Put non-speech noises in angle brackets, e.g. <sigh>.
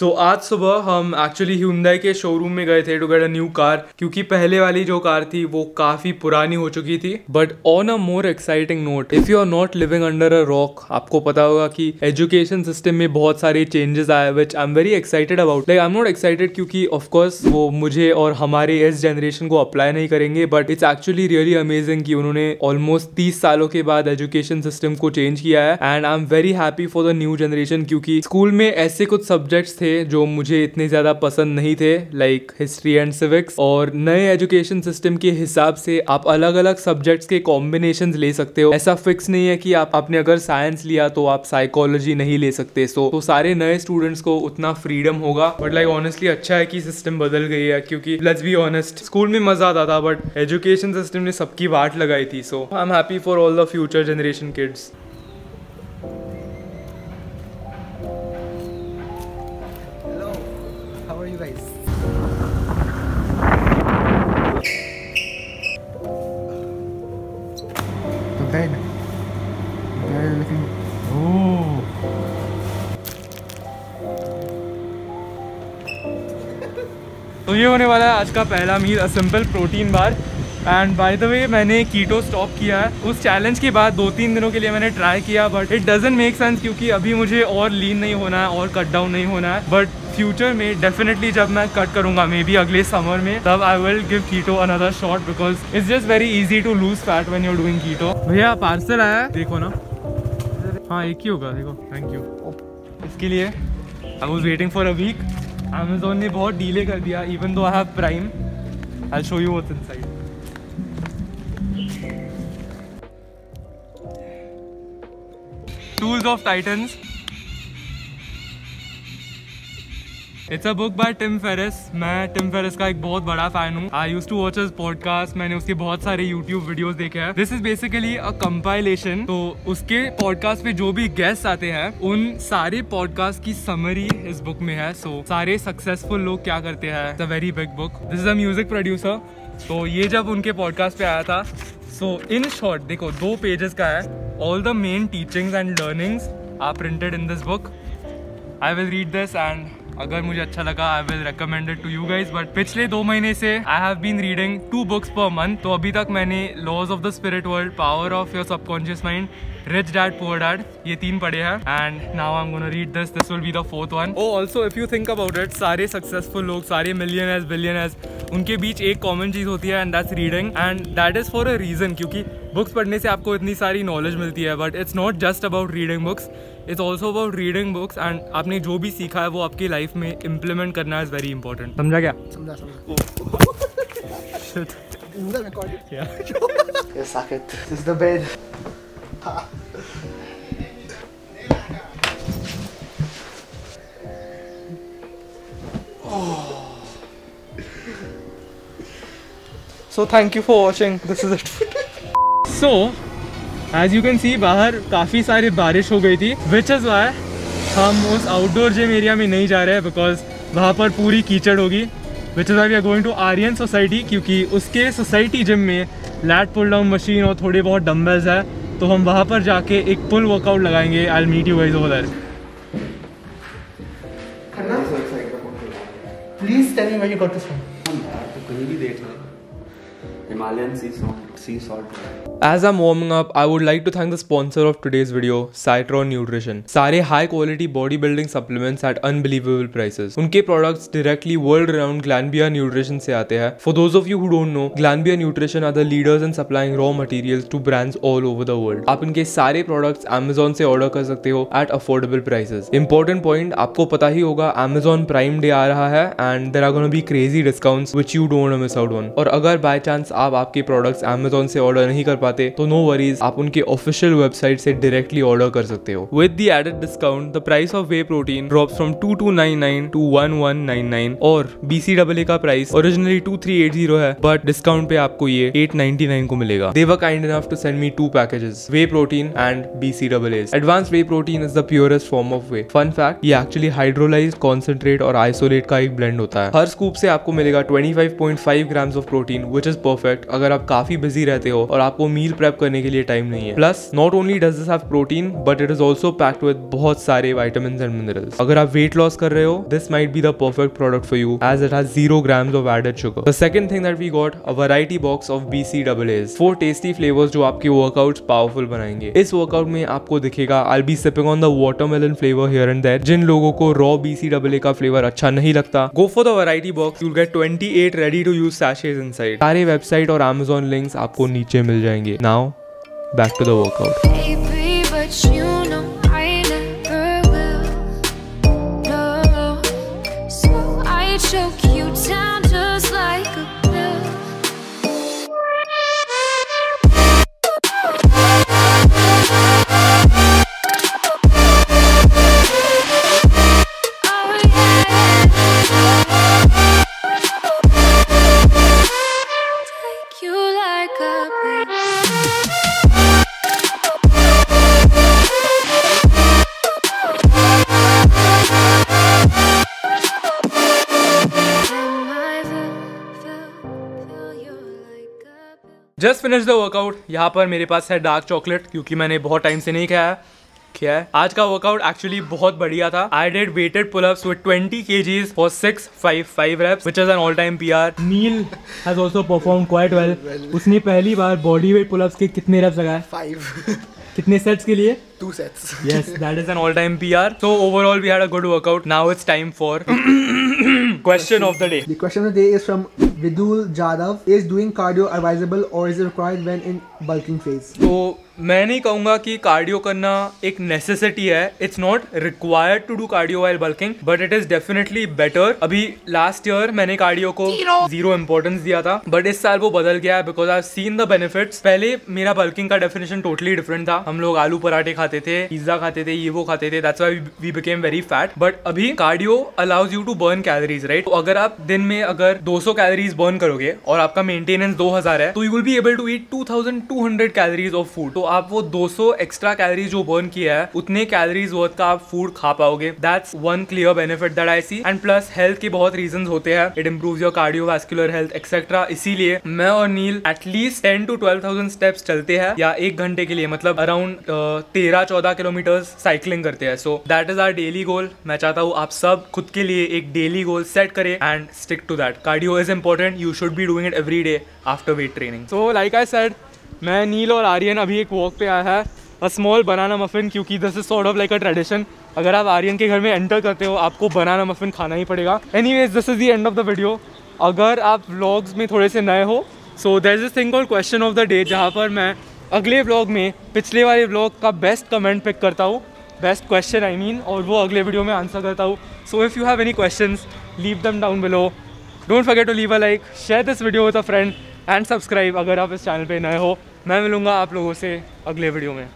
सो so, आज सुबह हम एक्चुअली Hyundai के शोरूम में गए थे to get a new car क्योंकि पहले वाली जो कार थी वो काफ़ी पुरानी हो चुकी थी। But on a more exciting note if you are not living under a rock आपको पता होगा कि एजुकेशन सिस्टम में बहुत सारे चेंजेस आए which I am very excited about like I am not excited क्योंकि ऑफकोर्स वो मुझे और हमारे इस जनरेशन को अप्लाई नहीं करेंगे but it's actually really amazing कि उन्होंने ऑलमोस्ट तीस सालों के बाद एजुकेशन सिस्टम को चेंज किया है। And I am very happy for the new generation क्योंकि स्कूल में ऐसे कुछ सब्जेक्ट्स थे जो मुझे इतने ज़्यादा पसंद नहीं थे लाइक हिस्ट्री एंड सिविक्स और नए एजुकेशन सिस्टम के हिसाब से आप अलग अलग सब्जेक्ट्स के कॉम्बिनेशन ले सकते हो। ऐसा फिक्स नहीं है कि आप, आपने अगर साइंस लिया तो आप साइकोलॉजी नहीं ले सकते। सो तो सारे नए स्टूडेंट्स को उतना फ्रीडम होगा। बट लाइक ऑनेस्टली अच्छा है कि सिस्टम बदल गई है, क्योंकि लेट्स बी ऑनेस्ट स्कूल में मज़ा आता था बट एजुकेशन सिस्टम ने सबकी वाट लगाई थी। So I am happy for all the future generation kids bed. They're looking. Oh. तो ये होने वाला है आज का पहला meal a simple protein bar and by the way मैंने कीटो स्टॉप किया है उस चैलेंज के बाद दो तीन दिनों के लिए मैंने ट्राई किया but it doesn't make sense क्योंकि अभी मुझे और लीन नहीं होना है और कट डाउन नहीं होना है बट फ्यूचर में डेफिनेटली जब मैं कट करूँगा मे बी अगले समर में, तब I will give keto another shot because it's just very easy to lose fat when you doing keto भैया पार्सल आया देखो ना। हाँ एक ही होगा, देखो। थैंक यू इसके लिए I was waiting for a week Amazon ने बहुत डीले कर दिया even though I have Prime I show you what's inside Tools of Titans it's a book by Tim Ferriss मैं टिम फेरिस का एक बहुत बड़ा फ़ैन हूँ। I use to watch his podcast मैंने उसके बहुत सारे यूट्यूब वीडियोस देखे हैं। This is basically a compilation तो उसके पॉडकास्ट पे जो भी गेस्ट आते हैं उन सारे पॉडकास्ट की समरी इस बुक में है। सो so, सारे सक्सेसफुल लोग क्या करते हैं? The very big book this is a music producer तो ये जब उनके पॉडकास्ट पे आया था सो इन शॉर्ट देखो दो पेजेस का है। All the main teachings and learnings are printed in this book I will read this and अगर मुझे अच्छा लगा I will recommended to you guys but पिछले दो महीने से I have been reading two books per month तो अभी तक मैंने Laws of the Spirit World Power of Your Subconscious Mind Rich Dad Poor Dad ये तीन पढ़े हैं। And now I am gonna read this this will be the fourth one oh also if you think about it सारे successful लोग, सारे million as billion उनके बीच एक common चीज़ होती है and that's reading and that is for a reason क्योंकि books पढ़ने से आपको इतनी सारी नॉलेज मिलती है but it's not just about reading books it's also about reading books and आपने जो भी सीखा है वो आपकी लाइफ में इम्प्लीमेंट करना इज़ वेरी इंपॉर्टेंट समझा क्या? समझा समझा। Yeah. <laughs> Yeah, suck it. This is the bed. <laughs> <laughs> So thank you for watching. This is it. <laughs> so as you can see बाहर काफ़ी सारी बारिश हो गई थी विच इज़ वाई हम उस आउटडोर जिम एरिया में नहीं जा रहे हैं बिकॉज़ वहाँ पर पूरी कीचड़ होगी which is why we are going to Aryan society क्योंकि उसके सोसाइटी जिम में लैट पुल डाउन मशीन और थोड़े बहुत डम्बल्स है तो हम वहाँ पर जाके एक पुल वर्कआउट लगाएँगे I meet you wise over Please tell me where you got this from. Himalayan sea salt sea salt As I'm warming up, I would like to thank the sponsor of today's video, Citron Nutrition. सारे high quality bodybuilding supplements at unbelievable prices. उनके products directly world renowned Glanbia Nutrition से आते हैं. For those of you who don't know, Glanbia Nutrition are the leaders in supplying raw materials to brands all over the world. आप इनके सारे products Amazon से order कर सकते हो at affordable prices. Important point, आपको पता ही होगा Amazon Prime Day आ रहा है and there are gonna be crazy discounts which you don't wanna miss out on. और अगर by chance आप आपके products Amazon से ऑर्डर नहीं कर पाते तो नो वरीज आप उनके ऑफिशियल वेबसाइट से डायरेक्टली ऑर्डर कर सकते हो। With the added discount the price of whey protein drops from two two nine nine to one one nine nine और बीसी डबल ए का price originally two three eight zero है but discount पे आपको ये eight ninety nine को मिलेगा। They were kind enough to send me two packages whey protein and BC double A's advance whey protein is the purest form of whey fun fact ये actually hydrolyse concentrate और isolate का एक blend होता है। हर scoop से आपको मिलेगा 25.5 grams of protein which is perfect अगर आप काफ़ी बिज़ी बिज़ी रहते हो और आपको मील प्रेप करने के लिए टाइम नहीं है। Plus not only does this have protein but it is also packed with बहुत सारे वाइटामिन एंड मिनरल्स अगर आप वेट लॉस कर रहे हो this might be the perfect product for you as it has zero grams of added sugar the second thing that we got a variety box of B C double A's four tasty flavours जो आपके workouts powerful बनाएँगे। इस workout में आपको दिखेगा I be sipping on the watermelon flavour here and there जिन लोगों को raw B C double A का फ्लेवर अच्छा नहीं लगता go for the variety box you'll get 28 ready to use सैशेज inside सारे वेबसाइट और Amazon लिंक्स आपको नीचे मिल जाएँगे। Now back to the workout Baby, just finish the workout यहाँ पर मेरे पास है डार्क चॉकलेट क्योंकि मैंने बहुत टाइम से नहीं खाया। क्या है आज का वर्कआउट एक्चुअली बहुत बढ़िया था। I did weighted pullups with 20 K G's for six five five reps which is an all time P R Neil has also perform quite well उसने पहली बार बॉडी वेट पुलअप्स के कितने रेप्स लगाए? Five कितने sets के लिए? Two sets yes that is an all time P R so overall we had a good workout now it's time for question of the day the question of the day is from Vidul Jadhav. Is doing cardio advisable or is it required when in bulking phase? तो मैं नहीं कहूँगा कि cardio करना एक necessity है. It's not required to do cardio while bulking but it is definitely better अभी last year मैंने कार्डियो को ज़ीरो इंपॉर्टेंस दिया था बट इस साल वो बदल गया है because I seen the benefits पहले मेरा बल्किंग का डेफिनेशन टोटली डिफरेंट था. हम लोग आलू पराठे खाते थे पिज्जा खाते थे ये वो खाते थे. That's why we became very fat but अभी cardio allows you to burn calories right अगर आप दिन में अगर 200 कैलोरीज बर्न करोगे और आपका मेंटेनेंस 2000 है तो you will be able to eat 2200 calories of food तो आप वो 200 एक्स्ट्रा कैलोरीज जो बर्न किया है, उतने कैलोरीज वर्थ का आप फ़ूड खा पाओगे. That's one clear benefit that I see and plus health के बहुत रीजन होते हैं. It improve your cardiovascular health etcetera इसीलिए मैं और Neel at least ten to twelve thousand steps चलते हैं, या एक घंटे के लिए मतलब अराउंड तेरह चौदह किलोमीटर साइकिलिंग करते हैं. So that is our daily goal मैं चाहता हूँ आप सब खुद के लिए एक डेली गोल सेट करें and stick to that cardio is important you should be doing it every day after weight training so like I said मैं नील और आर्यन अभी एक वॉक पे आया है अ स्मॉल बनाना मफिन क्योंकि this is sort of like a tradition अगर आप आर्यन के घर में एंटर करते हो, आपको बनाना मफिन खाना ही पड़ेगा. Anyways this is the end of the video अगर आप व्लॉग्स में थोड़े से नए हो so there is thing call question of the day जहाँ पर मैं अगले ब्लॉग में, पिछले वाले ब्लॉग का बेस्ट कमेंट पिक करता हूँ. बेस्ट क्वेश्चन आई मीन और वो अगले वीडियो में आंसर करता हूँ. So if you have any question leave them down below don't forget to leave a like share this video with a friend and subscribe अगर आप इस चैनल पे नए हो। मैं मिलूँगा आप लोगों से अगले वीडियो में।